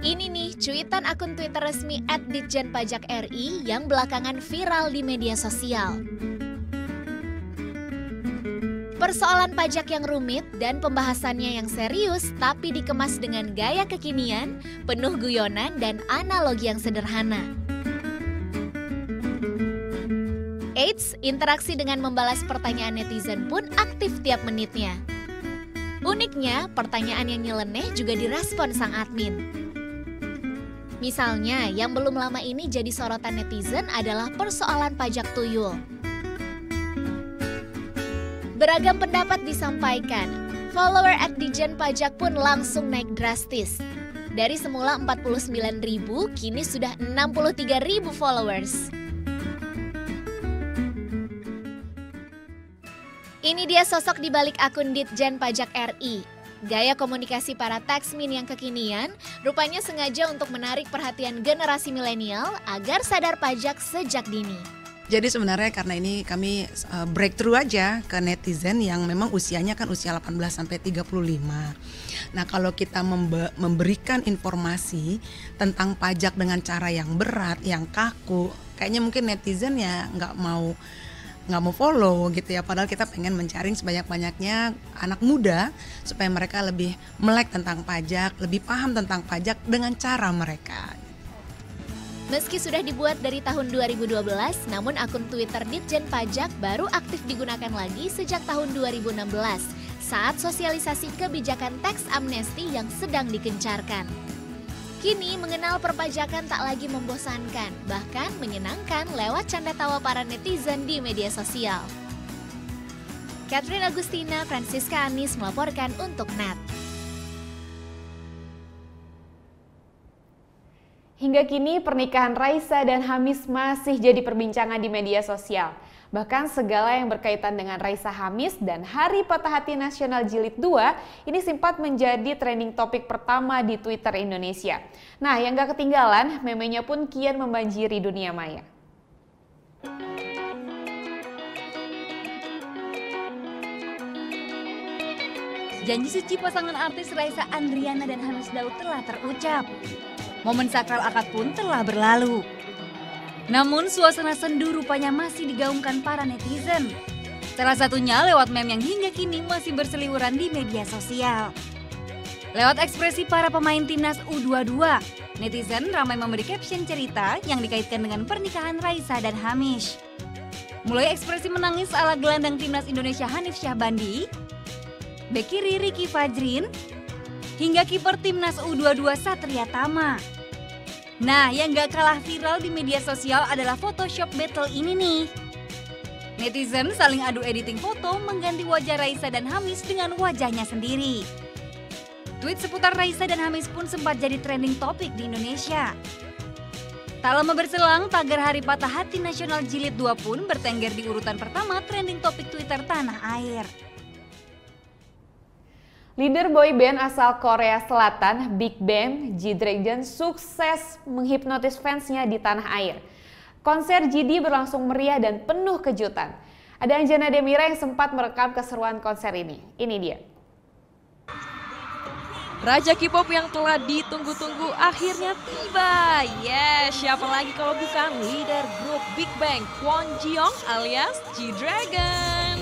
Ini nih cuitan akun Twitter resmi Ditjen Pajak RI yang belakangan viral di media sosial. Persoalan pajak yang rumit dan pembahasannya yang serius tapi dikemas dengan gaya kekinian, penuh guyonan dan analogi yang sederhana. Eits, interaksi dengan membalas pertanyaan netizen pun aktif tiap menitnya. Uniknya, pertanyaan yang nyeleneh juga direspon sang admin. Misalnya, yang belum lama ini jadi sorotan netizen adalah persoalan pajak tuyul. Beragam pendapat disampaikan. Follower at Dijen Pajak pun langsung naik drastis. Dari semula 49 ribu, kini sudah 63 ribu followers. Ini dia sosok di balik akun Ditjen Pajak RI. Gaya komunikasi para taxmin yang kekinian rupanya sengaja untuk menarik perhatian generasi milenial agar sadar pajak sejak dini. Jadi sebenarnya karena ini kami uh, breakthrough aja ke netizen yang memang usianya kan usia 18 sampai 35. Nah, kalau kita memberikan informasi tentang pajak dengan cara yang berat, yang kaku, kayaknya mungkin netizen ya nggak mau nggak mau follow gitu ya padahal kita pengen mencari sebanyak-banyaknya anak muda supaya mereka lebih melek tentang pajak lebih paham tentang pajak dengan cara mereka Meski sudah dibuat dari tahun 2012, namun akun Twitter Ditjen Pajak baru aktif digunakan lagi sejak tahun 2016 saat sosialisasi kebijakan teks amnesti yang sedang dikencarkan. Kini mengenal perpajakan tak lagi membosankan, bahkan menyenangkan lewat canda tawa para netizen di media sosial. Catherine Agustina, Francisca Anis melaporkan untuk NET. Hingga kini pernikahan Raisa dan Hamis masih jadi perbincangan di media sosial. Bahkan segala yang berkaitan dengan Raisa Hamis dan Hari Patah Hati Nasional Jilid 2 ini sempat menjadi trending topik pertama di Twitter Indonesia. Nah yang gak ketinggalan, memenya pun kian membanjiri dunia maya. Janji suci pasangan artis Raisa Andriana dan Hamis Daud telah terucap. Momen sakral akad pun telah berlalu. Namun suasana sendu rupanya masih digaungkan para netizen. Salah satunya lewat meme yang hingga kini masih berseliweran di media sosial. Lewat ekspresi para pemain timnas U22, netizen ramai memberi caption cerita yang dikaitkan dengan pernikahan Raisa dan Hamish. Mulai ekspresi menangis ala gelandang timnas Indonesia Hanif Syahbandi, bek kiri Ricky Fajrin, hingga kiper timnas U22 Satria Tama. Nah, yang gak kalah viral di media sosial adalah Photoshop battle ini nih. Netizen saling adu editing foto mengganti wajah Raisa dan Hamis dengan wajahnya sendiri. Tweet seputar Raisa dan Hamis pun sempat jadi trending topik di Indonesia. Tak lama berselang, tagar Hari Patah Hati Nasional Jilid 2 pun bertengger di urutan pertama trending topik Twitter tanah air. Leader boy band asal Korea Selatan, Big Bang, G-Dragon sukses menghipnotis fansnya di tanah air. Konser GD berlangsung meriah dan penuh kejutan. Ada Anjana Demira yang sempat merekam keseruan konser ini. Ini dia. Raja K-pop yang telah ditunggu-tunggu akhirnya tiba. Yes, siapa lagi kalau bukan leader grup Big Bang, Kwon Ji-young alias G-Dragon.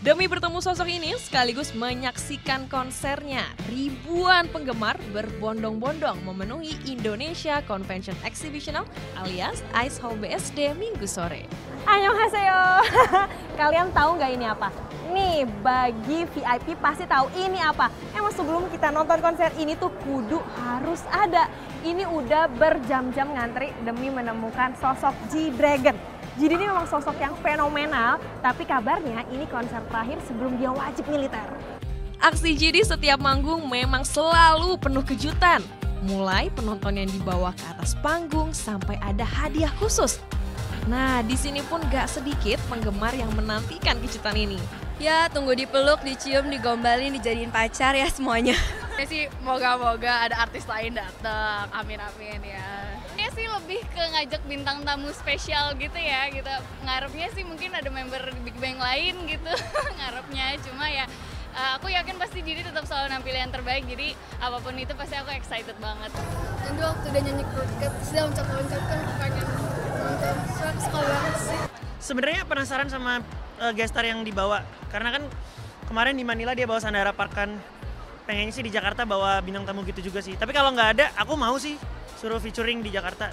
Demi bertemu sosok ini sekaligus menyaksikan konsernya, ribuan penggemar berbondong-bondong memenuhi Indonesia Convention Exhibitional alias Ice BSD minggu sore. Annyeonghaseyo. Kalian tahu nggak ini apa? Nih, bagi VIP pasti tahu ini apa. Emang sebelum kita nonton konser ini tuh kudu harus ada. Ini udah berjam-jam ngantri demi menemukan sosok G-Dragon. Jadi ini memang sosok yang fenomenal, tapi kabarnya ini konser terakhir sebelum dia wajib militer. Aksi GD setiap manggung memang selalu penuh kejutan. Mulai penonton yang dibawa ke atas panggung sampai ada hadiah khusus. Nah, di sini pun gak sedikit penggemar yang menantikan kejutan ini. Ya, tunggu dipeluk, dicium, digombalin, dijadiin pacar ya semuanya. Ya sih, moga-moga ada artis lain datang. Amin amin ya. Sih lebih ke ngajak bintang tamu spesial gitu ya. Gitu. Ngarepnya sih mungkin ada member Big Bang lain gitu. Ngarepnya cuma ya uh, aku yakin pasti Didi tetap selalu nampil yang terbaik. Jadi apa pun itu pasti aku excited banget. Jadi waktu dia nyanyi Crooked, terus dia loncat-loncat kan pengen nonton. Suka banget sih. Sebenarnya penasaran sama uh, gestar yang dibawa karena kan kemarin di Manila dia bawa Sandara Park kan pengennya sih di Jakarta bawa bintang tamu gitu juga sih tapi kalau nggak ada aku mau sih suruh featuring di Jakarta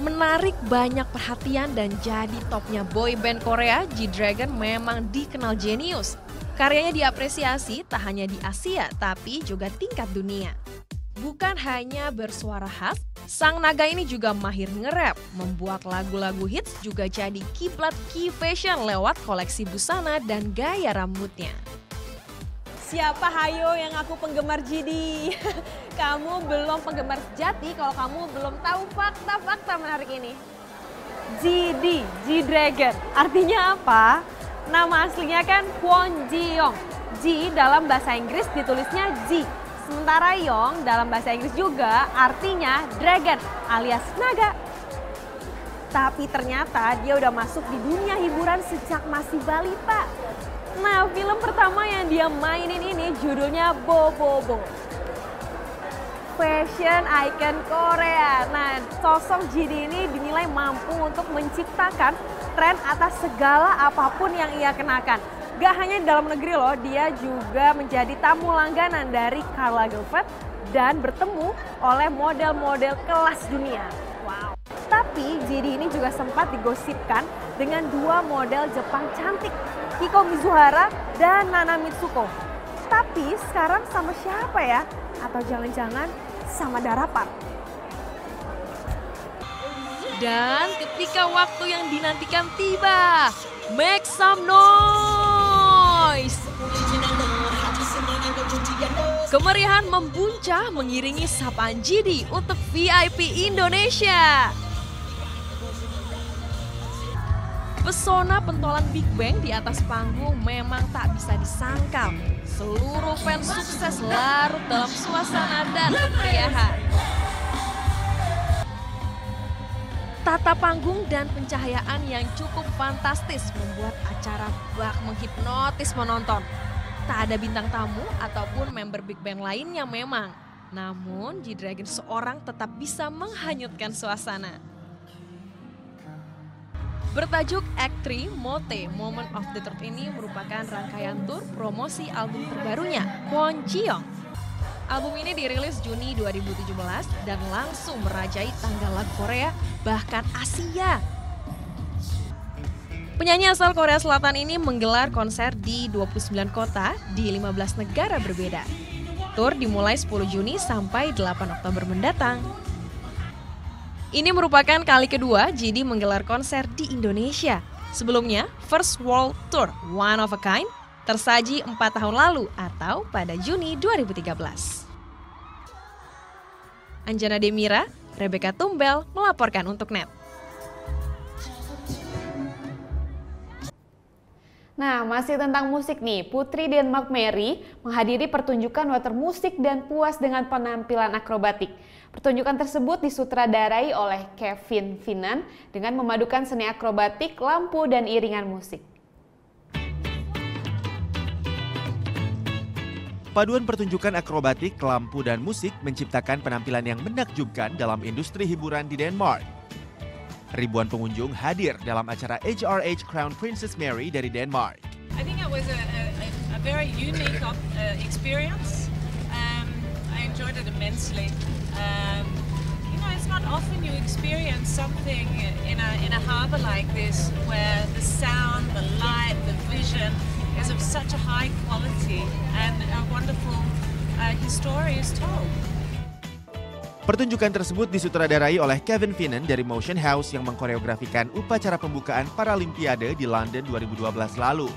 Menarik banyak perhatian dan jadi topnya boy band Korea, G-Dragon memang dikenal jenius. Karyanya diapresiasi tak hanya di Asia, tapi juga tingkat dunia. Bukan hanya bersuara khas, sang naga ini juga mahir nge-rap, membuat lagu-lagu hits juga jadi kiblat key fashion lewat koleksi busana dan gaya rambutnya. Siapa hayo yang aku penggemar GD? kamu belum penggemar sejati kalau kamu belum tahu fakta-fakta menarik ini. GD, G-Dragon. Artinya apa? Nama aslinya kan Kwon Ji-young. G dalam bahasa Inggris ditulisnya G. Sementara Yong dalam bahasa Inggris juga artinya dragon alias naga. Tapi ternyata dia udah masuk di dunia hiburan sejak masih balita. Nah, film pertama yang dia mainin ini judulnya Bobobo. Bo. Fashion icon Korea. Nah, sosok JD ini dinilai mampu untuk menciptakan tren atas segala apa pun yang ia kenakan. Gak hanya di dalam negeri loh, dia juga menjadi tamu langganan dari Karl Lagerfeld dan bertemu oleh model-model kelas dunia. Wow. Tapi JD ini juga sempat digosipkan dengan dua model Jepang cantik, Kiko Mizuhara dan Nana Mitsuko. Tapi sekarang sama siapa ya? Atau jangan-jangan sama Darapar? Dan ketika waktu yang dinantikan tiba, make some noise! Kemeriahan membuncah mengiringi sapaan Jidi untuk VIP Indonesia. Pesona pentolan Big Bang di atas panggung memang tak bisa disangkal. Seluruh fans sukses larut dalam suasana dan kemeriahan. Tata panggung dan pencahayaan yang cukup fantastis membuat acara bak menghipnotis penonton. Tak ada bintang tamu ataupun member Big Bang lainnya memang. Namun G-Dragon seorang tetap bisa menghanyutkan suasana. Bertajuk Act 3 Mote Moment of the Truth ini merupakan rangkaian tur promosi album terbarunya, Kwon Ji-young. Album ini dirilis Juni 2017 dan langsung merajai tanggal lagu Korea, bahkan Asia. Penyanyi asal Korea Selatan ini menggelar konser di 29 kota di 15 negara berbeda. Tour dimulai 10 Juni sampai 8 Oktober mendatang. Ini merupakan kali kedua GD menggelar konser di Indonesia. Sebelumnya, First World Tour One of a Kind tersaji 4 tahun lalu atau pada Juni 2013. Anjana Demira, Rebecca Tumbel melaporkan untuk NET. Nah, masih tentang musik nih, Putri Denmark Mary menghadiri pertunjukan water musik dan puas dengan penampilan akrobatik. Pertunjukan tersebut disutradarai oleh Kevin Finan dengan memadukan seni akrobatik, lampu, dan iringan musik. Paduan pertunjukan akrobatik, lampu, dan musik menciptakan penampilan yang menakjubkan dalam industri hiburan di Denmark. Ribuan pengunjung hadir dalam acara HRH Crown Princess Mary dari Denmark. I think it was a, a, a very unique uh, experience. Um, I enjoyed it immensely. Um, you know, it's not often you experience something in a, in a harbour like this where the sound, the light, the vision is of such a high quality and a wonderful uh, story is told. Pertunjukan tersebut disutradarai oleh Kevin Finan dari Motion House yang mengkoreografikan upacara pembukaan Paralimpiade di London 2012 lalu.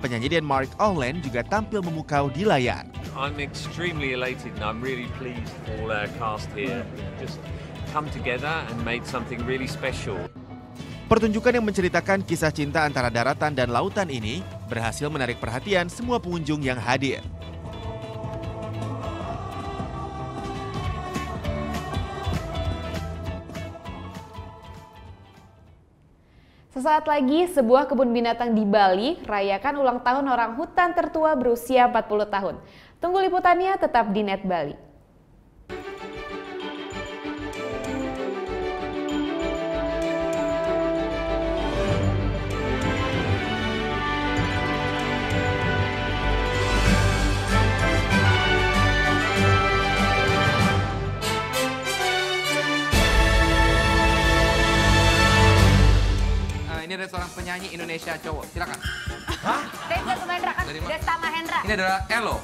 Penyanyi Denmark Ohlen juga tampil memukau di layar. I'm extremely elated and I'm really pleased all our cast here just come together and made something really special. Pertunjukan yang menceritakan kisah cinta antara daratan dan lautan ini berhasil menarik perhatian semua pengunjung yang hadir. Sesaat lagi, sebuah kebun binatang di Bali rayakan ulang tahun orang hutan tertua berusia 40 tahun. Tunggu liputannya tetap di Net Bali. Ini ada seorang penyanyi Indonesia cowok. Silakan. Hah? Reza Sumendra kan? Dari mana? Desta Mahendra. Ini adalah Elo.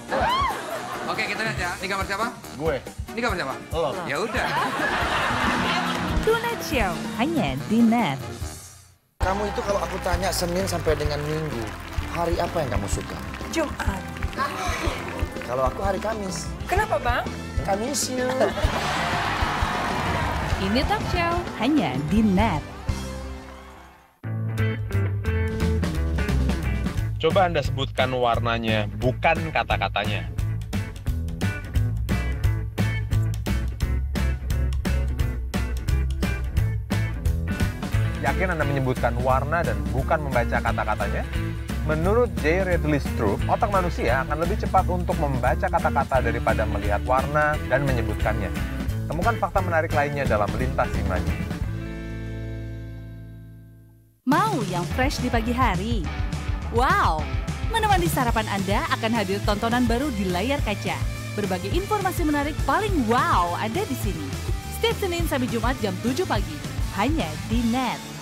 Oke, kita lihat ya. Ini gambar siapa? Gue. Ini gambar siapa? Lo. Ya udah. Tonight Show hanya di Net. Kamu itu kalau aku tanya Senin sampai dengan Minggu, hari apa yang kamu suka? Jumat. Kalau aku hari Kamis. Kenapa bang? Kamis yuk. Ini Talk Show hanya di Net. Coba Anda sebutkan warnanya, bukan kata-katanya. Yakin Anda menyebutkan warna dan bukan membaca kata-katanya? Menurut J. Redley Stroop, otak manusia akan lebih cepat untuk membaca kata-kata daripada melihat warna dan menyebutkannya. Temukan fakta menarik lainnya dalam Lintas Imaji. Mau yang fresh di pagi hari? Wow! Menemani sarapan Anda akan hadir tontonan baru di layar kaca. Berbagai informasi menarik paling wow ada di sini. Setiap Senin sampai Jumat jam 7 pagi. Hanya di NET.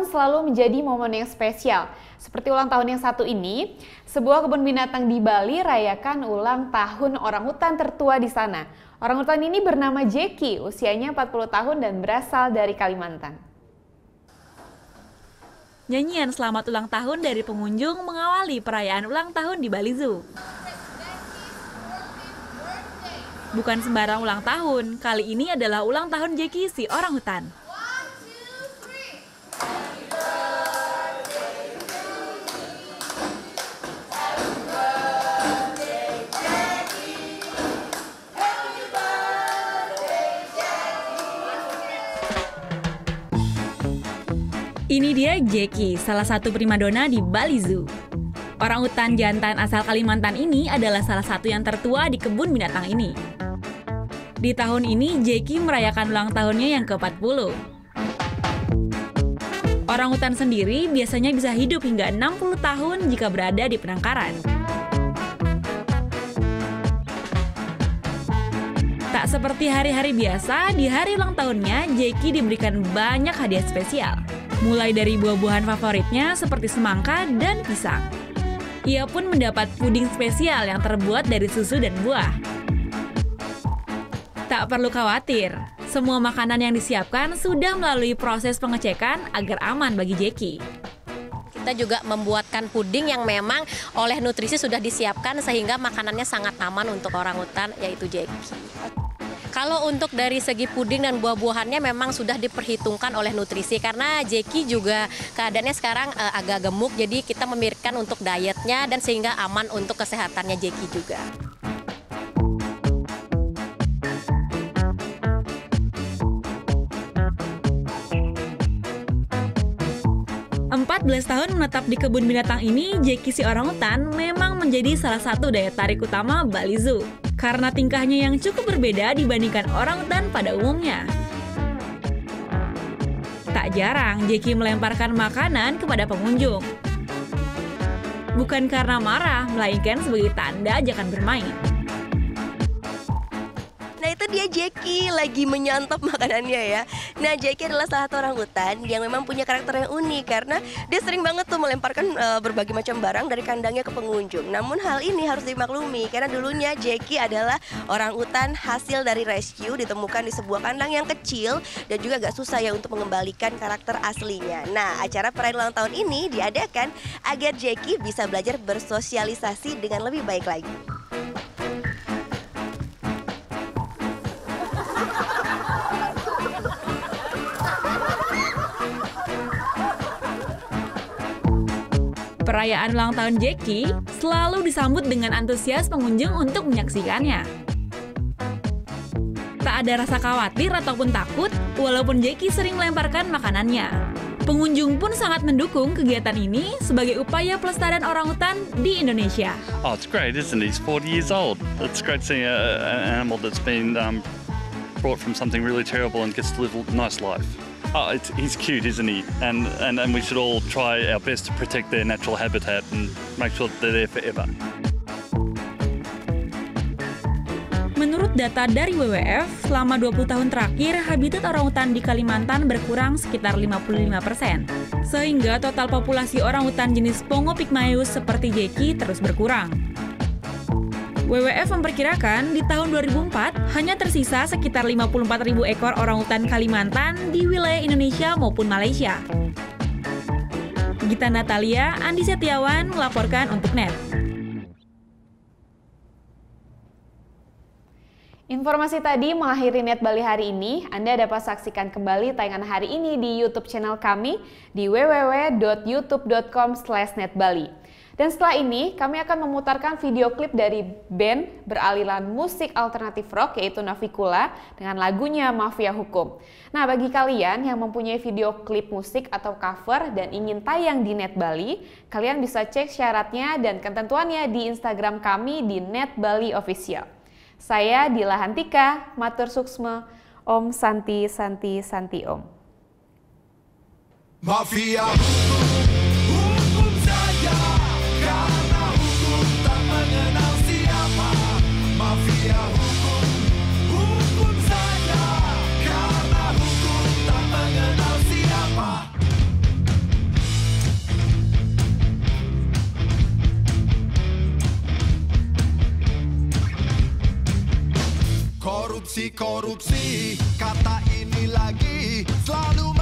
Tahun selalu menjadi momen yang spesial. Seperti ulang tahun yang satu ini, sebuah kebun binatang di Bali rayakan ulang tahun orang hutan tertua di sana. Orang hutan ini bernama Jeki, usianya 40 tahun dan berasal dari Kalimantan. Nyanyian selamat ulang tahun dari pengunjung mengawali perayaan ulang tahun di Bali Zoo. Bukan sembarang ulang tahun, kali ini adalah ulang tahun Jeki si orang hutan. Ini dia Jackie, salah satu primadona di Bali Zoo. Orang utan jantan asal Kalimantan ini adalah salah satu yang tertua di kebun binatang ini. Di tahun ini, Jackie merayakan ulang tahunnya yang ke-40. Orang utan sendiri biasanya bisa hidup hingga 60 tahun jika berada di penangkaran. Tak seperti hari-hari biasa, di hari ulang tahunnya, Jackie diberikan banyak hadiah spesial. Mulai dari buah-buahan favoritnya seperti semangka dan pisang. Ia pun mendapat puding spesial yang terbuat dari susu dan buah. Tak perlu khawatir, semua makanan yang disiapkan sudah melalui proses pengecekan agar aman bagi Jackie. Kita juga membuatkan puding yang memang oleh nutrisi sudah disiapkan sehingga makanannya sangat aman untuk orang hutan yaitu Jackie. Kalau untuk dari segi puding dan buah-buahannya memang sudah diperhitungkan oleh nutrisi karena Jackie juga keadaannya sekarang uh, agak gemuk jadi kita memikirkan untuk dietnya dan sehingga aman untuk kesehatannya Jackie juga. 14 tahun menetap di kebun binatang ini, Jackie si orangutan memang menjadi salah satu daya tarik utama Bali Zoo. Karena tingkahnya yang cukup berbeda dibandingkan orangutan pada umumnya. Tak jarang Jackie melemparkan makanan kepada pengunjung. Bukan karena marah, melainkan sebagai tanda ajakan bermain. Dia Jackie lagi menyantap makanannya ya. Nah Jackie adalah salah satu orang hutan yang memang punya karakter yang unik Karena dia sering banget tuh melemparkan uh, berbagai macam barang dari kandangnya ke pengunjung. Namun hal ini harus dimaklumi Karena dulunya Jackie adalah orang hutan hasil dari rescue Ditemukan di sebuah kandang yang kecil Dan juga agak susah ya untuk mengembalikan karakter aslinya. Nah acara perayaan ulang tahun ini diadakan Agar Jackie bisa belajar bersosialisasi dengan lebih baik lagi Perayaan ulang tahun Jackie selalu disambut dengan antusias pengunjung untuk menyaksikannya. Tak ada rasa khawatir ataupun takut, walaupun Jackie sering melemparkan makanannya. Pengunjung pun sangat mendukung kegiatan ini sebagai upaya pelestarian orangutan di Indonesia. Oh, it's great, isn't it? He's 40 years old. It's great seeing an animal that's been um, brought from something really terrible and gets to live a nice life. Oh, it's, he's cute, isn't he? And, and, and we should all try our best to protect their natural habitat and make sure they're there forever. Menurut data dari WWF, selama 20 tahun terakhir, habitat orangutan di Kalimantan berkurang sekitar 55%. Sehingga total populasi orangutan jenis Pongo pygmaeus seperti Jeki terus berkurang. WWF memperkirakan di tahun 2004 hanya tersisa sekitar 54.000 ekor orangutan Kalimantan di wilayah Indonesia maupun Malaysia. Gita Natalia, Andi Setiawan melaporkan untuk NET. Informasi tadi mengakhiri Net Bali hari ini. Anda dapat saksikan kembali tayangan hari ini di YouTube channel kami di www.youtube.com/netbali. Dan setelah ini, kami akan memutarkan video klip dari band beraliran musik alternatif rock yaitu Navikula dengan lagunya Mafia Hukum. Nah, bagi kalian yang mempunyai video klip musik atau cover dan ingin tayang di Net Bali, kalian bisa cek syaratnya dan ketentuannya di Instagram kami di Net Bali Official. Saya Dila Hantika, Matur Suksma, Om Santi Santi Santi Om. Mafia Korupsi, korupsi, kata ini lagi selalu